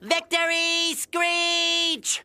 Victory, Screech!